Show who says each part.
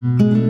Speaker 1: you